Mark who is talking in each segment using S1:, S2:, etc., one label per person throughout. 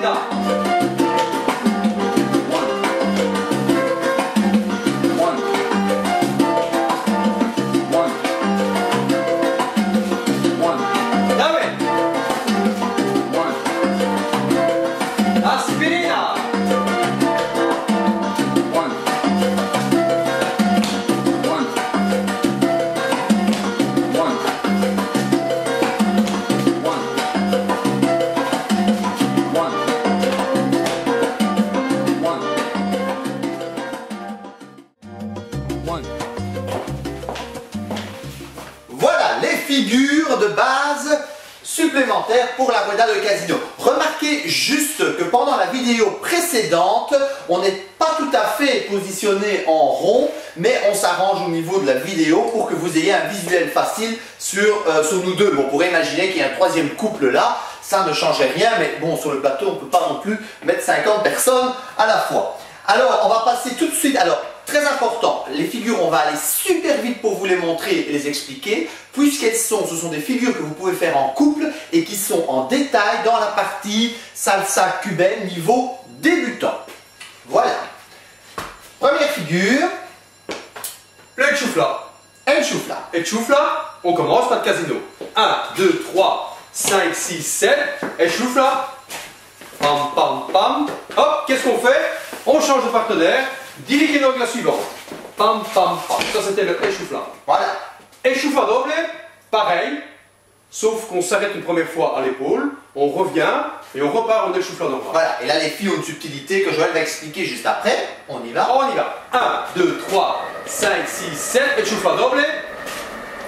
S1: Figure pour la rueda de casino. Remarquez juste que pendant la vidéo précédente, on n'est pas tout à fait positionné en rond, mais on s'arrange au niveau de la vidéo pour que vous ayez un visuel facile sur, euh, sur nous deux. Bon, on pourrait imaginer qu'il y a un troisième couple là, ça ne changerait rien, mais bon, sur le plateau, on ne peut pas non plus mettre 50 personnes à la fois. Alors, on va passer tout de suite. Alors, Très important, les figures, on va aller super vite pour vous les montrer et les expliquer, puisqu'elles sont, ce sont des figures que vous pouvez faire en couple et qui sont en détail dans la partie salsa cubaine niveau débutant. Voilà. Première figure.
S2: Le choufla.
S1: El choufla.
S2: Et choufla, on commence par le casino. 1, 2, 3, 5, 6, 7. Et choufla. Pam, pam, pam. Hop, qu'est-ce qu'on fait? On change de partenaire donc la suivante. Pam, pam, pam. Ça, c'était le échouffla.
S1: Voilà.
S2: Échouffla double, pareil. Sauf qu'on s'arrête une première fois à l'épaule, on revient et on repart en échouffla normal.
S1: Voilà, et là les filles ont une subtilité que Joël va expliquer juste après. On y va
S2: On y va. 1, 2, 3, 5, 6, 7, échouffla double.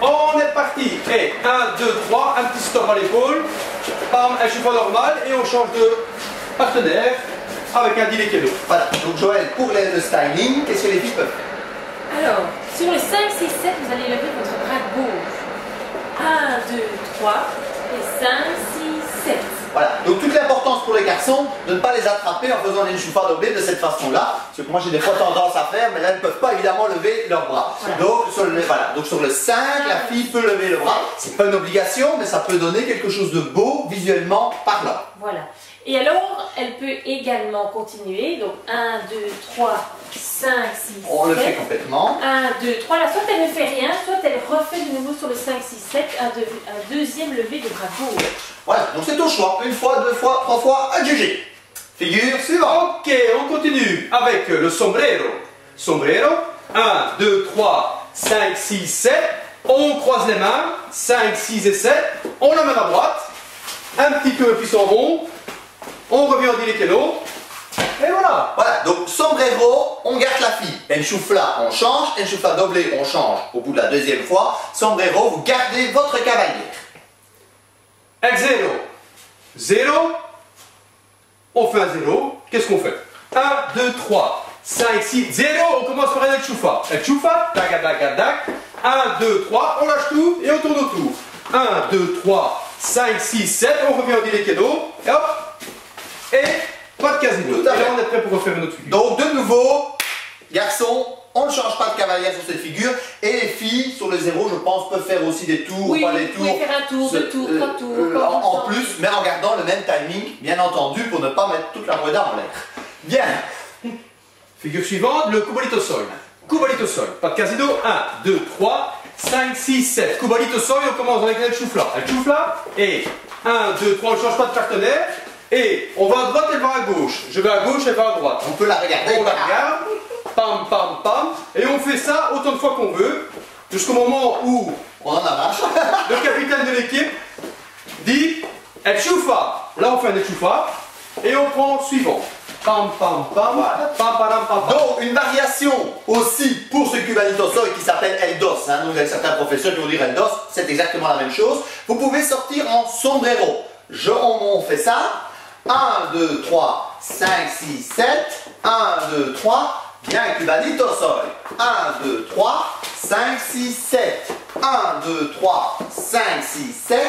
S2: On est parti. Et 1, 2, 3, un petit stop à l'épaule. Pam, échouffla normal et on change de partenaire avec un dilé
S1: Voilà, donc Joël, pour le styling, qu'est-ce que les filles peuvent faire
S3: Alors, sur le 5, 6, 7, vous allez lever votre bras gauche. 1, 2, 3, et 5, 6, 7.
S1: Voilà, donc toute l'importance pour les garçons de ne pas les attraper en faisant des chouffas doublés de cette façon-là. Parce que moi j'ai des fois tendance à faire, mais là elles ne peuvent pas évidemment lever leurs bras. Donc, sur le, voilà. donc sur le 5, la fille peut lever le bras. C'est pas une obligation, mais ça peut donner quelque chose de beau visuellement parlant.
S3: Voilà. Et alors, elle peut également continuer. Donc 1, 2, 3, 5, 6, 7.
S1: On le fait complètement.
S3: 1, 2, 3. Là, soit elle ne fait rien, soit elle refait de nouveau sur le 5, 6, 7 un, un deuxième levé de bras gauche.
S1: Voilà, donc c'est au choix. Une fois, deux fois, trois fois, à juger. Figure suivante.
S2: Ok, on continue avec le sombrero. Sombrero. 1, 2, 3, 5, 6, 7. On croise les mains. 5, 6 et 7. On la met à droite. Un petit peu puis son rond on revient au dilequelo, et voilà.
S1: Voilà, donc sombrero, on garde la fille. Enchoufla, on change. Enchoufla doublé, on change au bout de la deuxième fois. Sombrero, vous gardez votre cavalier.
S2: El zéro. Zéro. On fait un zéro. Qu'est-ce qu'on fait? 1, 2, 3, 5, 6, 0. On commence par un El choufa. El choufa, tac, tac, tac. 1, 2, 3, on lâche tout et on tourne autour. 1, 2, 3, 5, 6, 7. On revient au dilequelo. Et hop, et pas de casino. Et là, on est prêt pour refaire une autre figure.
S1: Donc, de nouveau, garçons, on ne change pas de cavalier sur cette figure. Et les filles, sur le zéro, je pense, peuvent faire aussi des tours
S3: oui,
S1: pas des
S3: tours. Oui, faire un tour, deux tours, trois tours.
S1: Euh, en, plus, mais en gardant le même timing, bien entendu, pour ne pas mettre toute la rueda en l'air. Bien.
S2: Figure suivante, le cubolito sol. Cubolito sol. Pas de casino. 1, 2, 3, 5, 6, 7. Cubolito sol, on commence avec El choufla. El choufla. Et 1, 2, 3, on ne change pas de partenaire. Et on va à droite, elle va à gauche. Je vais à gauche, elle va à droite.
S1: On peut la regarder.
S2: On la regarde. Pam, pam, pam. Et on fait ça autant de fois qu'on veut. Jusqu'au moment où
S1: On en a marre.
S2: le capitaine de l'équipe dit El choufa. Là, on fait un El choufa. Et on prend le suivant. Pam, pam, pam. Pam, pam, pam.
S1: Donc, une variation aussi pour ce cubanito soy qui s'appelle El Dos. Hein. Donc, il y a certains professeurs qui vont dire El Dos, c'est exactement la même chose. Vous pouvez sortir en sombrero. Je, on, on fait ça. 1, 2, 3, 5, 6, 7. 1, 2, 3. Bien, cubanito soy. 1, 2, 3, 5, 6, 7. 1, 2, 3, 5, 6, 7.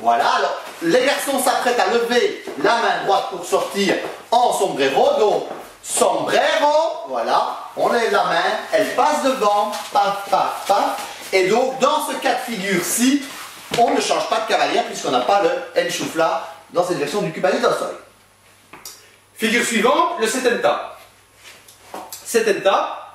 S1: Voilà. Alors, les garçons s'apprêtent à lever la main droite pour sortir en sombrero. Donc, sombrero, voilà. On lève la main, elle passe devant, paf, paf, paf. Et donc, dans ce cas de figure-ci, on ne change pas de cavalière puisqu'on n'a pas le El Choufla dans cette version du Cubanito Soy.
S2: Figure suivante, le setenta. Setenta,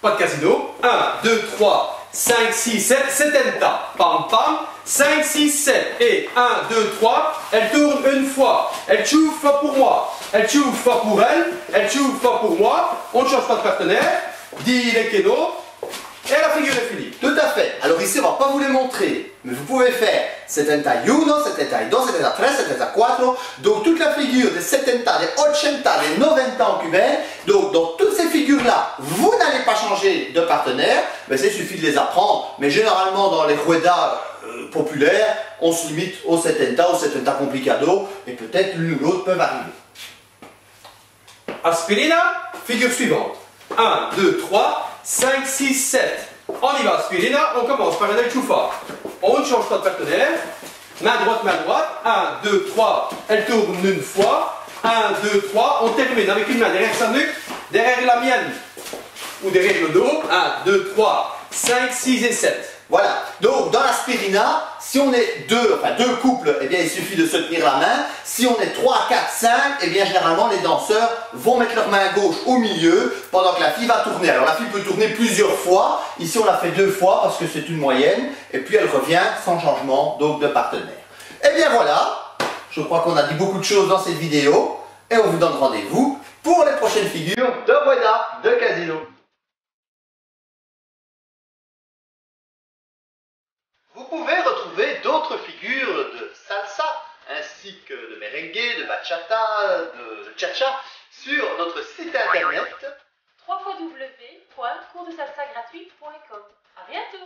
S2: pas de casino. 1, 2, 3, 5, 6, 7, setenta. Pam, pam. 5, 6, 7. Et 1, 2, 3. Elle tourne une fois. Elle chouffe pour moi. Elle chouffe pour elle. Elle chouffe pour moi. On ne change pas de partenaire. Dit les. Et la figure est finie.
S1: Tout à fait. Alors ici, on ne va pas vous les montrer, mais vous pouvez faire 71, 72, 73, 74. Donc toute la figure des 70, des 80, des 90 en cubain. Donc dans toutes ces figures-là, vous n'allez pas changer de partenaire, mais il suffit de les apprendre. Mais généralement, dans les ruedas euh, populaires, on se limite aux 70, aux 70 complicado, et peut-être l'une ou l'autre peuvent arriver.
S2: Aspirina, figure suivante. 1, 2, 3, 5, 6, 7. On y va, aspirina, on commence par un El Choufa. On ne change pas de partenaire. Main droite, main droite. 1, 2, 3, elle tourne une fois. 1, 2, 3, on termine avec une main derrière sa nuque, derrière la mienne, ou derrière le dos. 1, 2, 3, 5, 6 et 7.
S1: Voilà. Donc, dans l'aspirina, si on est deux, enfin deux couples, eh bien, il suffit de se tenir la main. Si on est 3, 4, 5, eh bien, généralement, les danseurs vont mettre leur main gauche au milieu pendant que la fille va tourner. Alors, la fille peut tourner plusieurs fois. Ici, on l'a fait deux fois parce que c'est une moyenne. Et puis, elle revient sans changement, donc, de partenaire. Eh bien, voilà. Je crois qu'on a dit beaucoup de choses dans cette vidéo. Et on vous donne rendez-vous pour les prochaines figures de Weda, de Casino. Vous pouvez retrouver d'autres figures de salsa, ainsi que de merengue, de bachata, de cha-cha, sur notre site internet
S3: www.coursdesalsagratuit.com. À bientôt